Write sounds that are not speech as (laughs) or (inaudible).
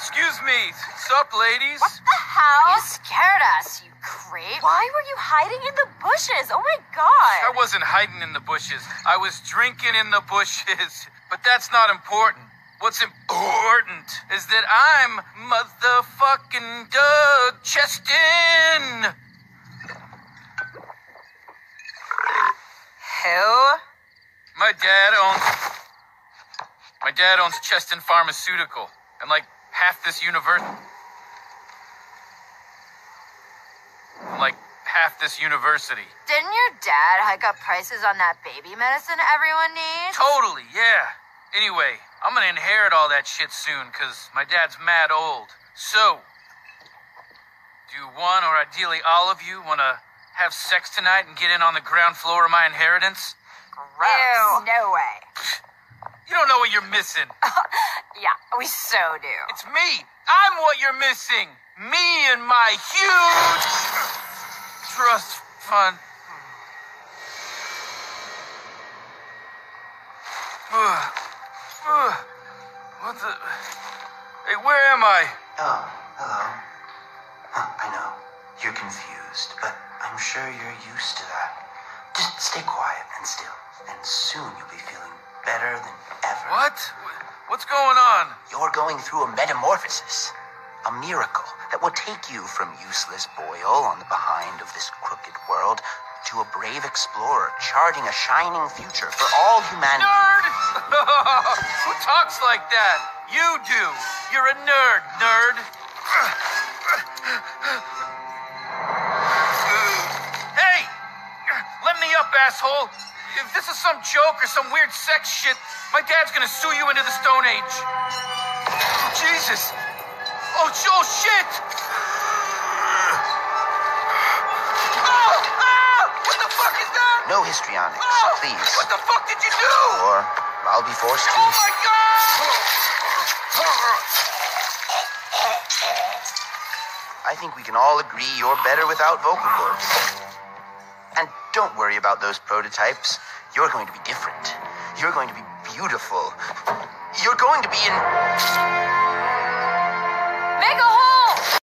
Hey, excuse me. Sup, ladies? What the hell? You scared us, you creep. Why were you hiding in the bushes? Oh my god. I wasn't hiding in the bushes. I was drinking in the bushes. (laughs) But that's not important. What's important is that I'm motherfucking Doug Cheston. Who? My dad owns. My dad owns Cheston Pharmaceutical, and like half this universe. Like half this university. Didn't your dad hike up prices on that baby medicine everyone needs? Totally, yeah. Anyway, I'm gonna inherit all that shit soon, cause my dad's mad old. So, do one or ideally all of you wanna have sex tonight and get in on the ground floor of my inheritance? Ew. No way. You don't know what you're missing. (laughs) Yeah, we so do. It's me. I'm what you're missing. Me and my huge trust fund. Ugh. (sighs) Ugh. What the? Hey, where am I? Oh, hello. Huh, I know. You're confused, but I'm sure you're used to that. Just stay quiet and still, and soon you'll be feeling better than ever. What? What's going on? You're going through a metamorphosis. A miracle that will take you from useless boil on the behind of this crooked world to a brave explorer charting a shining future for all humanity. Nerd! (laughs) Who talks like that? You do. You're a nerd, nerd. Hey! Let me up, asshole. If this is some joke or some weird sex shit, my dad's gonna sue you into the Stone Age. Jesus! Oh, oh shit! Oh, ah! What the fuck is that? No histrionics, Oh, please. What the fuck did you do? Or I'll be forced to. Oh my god! I think we can all agree you're better without vocal cords. Don't worry about those prototypes. You're going to be different. You're going to be beautiful. You're going to be in.